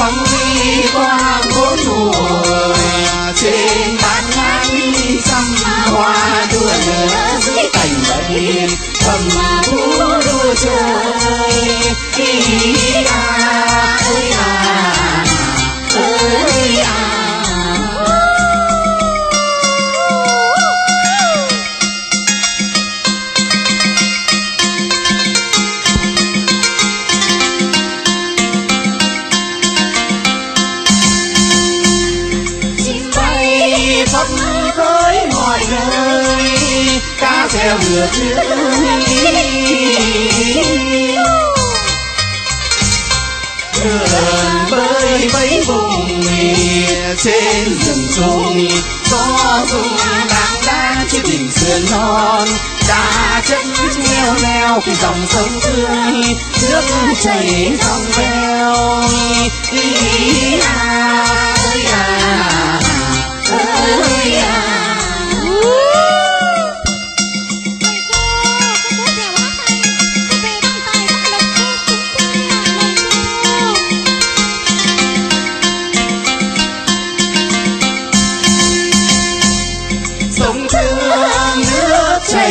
phong đi qua bốn mùa, trên bát ngát xăm hoa đua nở dưới cảnh bầy cầm thú đua chơi. Theo được đường bơi mấy vùng trên rừng trùng gió rung đang đá trên đỉnh sườn non, đã chân neo neo cái dòng sông tươi, nước chảy dòng veo ý à ơi à ơi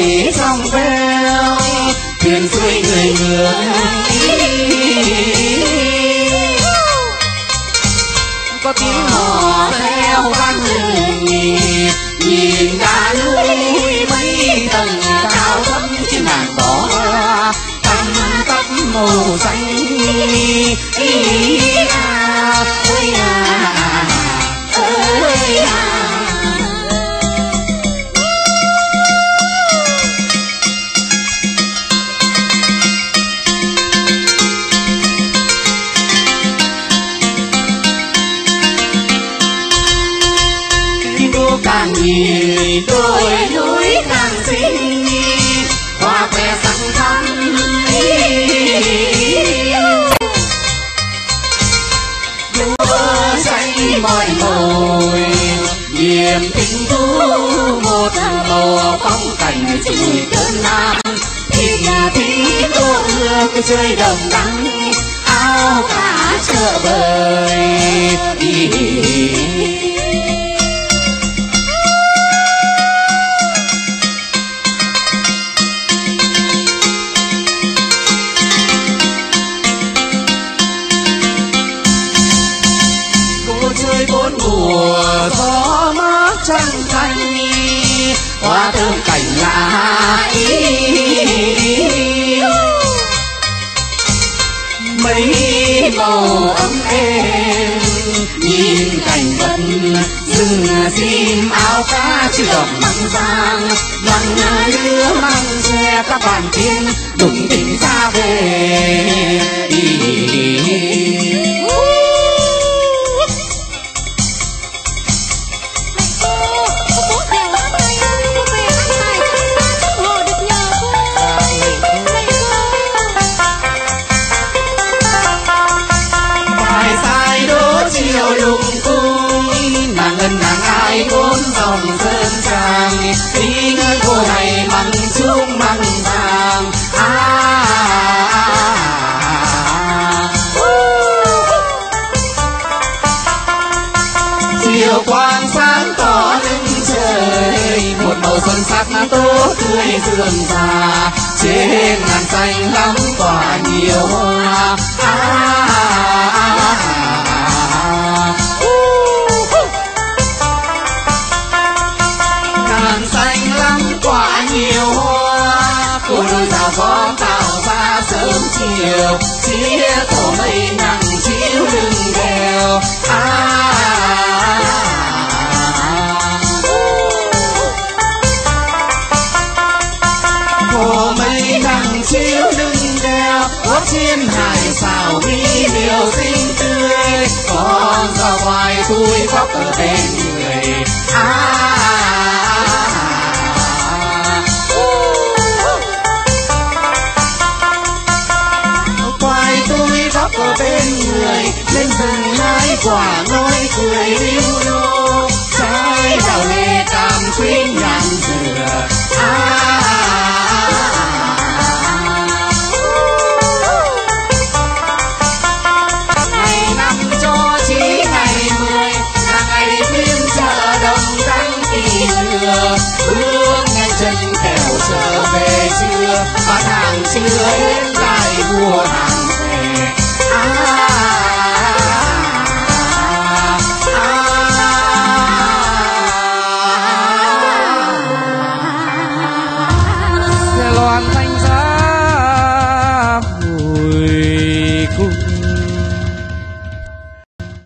nước trong veo, thuyền xuôi người ngựa có tiếng hò reo vang lừng nhìn đã núi mấy tầng cao thấp trên ngàn đỏ tăm tắp màu xanh ý à ơi à Kim đua đôi núi càng xinh hoa khoe xanh thắm đua xanh mọi mồi. Niềm tình thú một màu phong cảnh chỉ cơn nam thì thì đua ngược chơi đồng nắng áo cá chợ bơi mát trăng hoa thơm cảnh lạ ý. Mấy màu ấm êm, nhìn cảnh vật rừng xin áo cá chưa đọc măng giang măng lứa măng xe các bàn tiên đụng tình xa về. Một màu xuân sắc tốt tươi rườm rà trên ngàn xanh lắm tỏa nhiều hoa. À, à, à, à. ngàn xanh lắm quả nhiều hoa. Cô đôi rào gió tạo ra sớm chiều chia tổ mây nắng điều xinh tươi. Con ra ngoài thui khóc ở bên người. À, à, à, à. quay tôi khóc ở bên người. Lên rừng hái quả nói cười liu lo trái đào lê cam khuyên nhàn dừa à, xưa đến lại vua hàng về